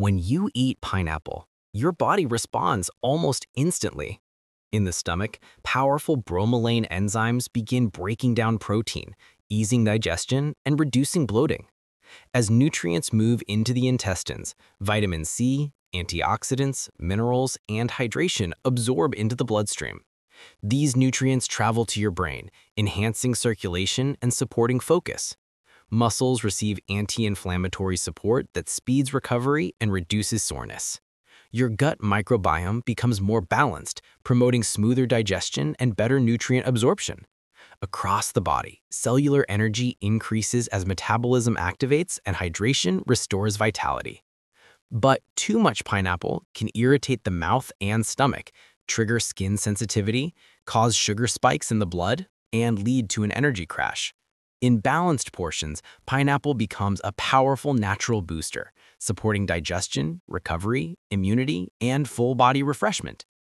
When you eat pineapple, your body responds almost instantly. In the stomach, powerful bromelain enzymes begin breaking down protein, easing digestion and reducing bloating. As nutrients move into the intestines, vitamin C, antioxidants, minerals, and hydration absorb into the bloodstream. These nutrients travel to your brain, enhancing circulation and supporting focus. Muscles receive anti-inflammatory support that speeds recovery and reduces soreness. Your gut microbiome becomes more balanced, promoting smoother digestion and better nutrient absorption. Across the body, cellular energy increases as metabolism activates and hydration restores vitality. But too much pineapple can irritate the mouth and stomach, trigger skin sensitivity, cause sugar spikes in the blood, and lead to an energy crash. In balanced portions, pineapple becomes a powerful natural booster, supporting digestion, recovery, immunity, and full-body refreshment.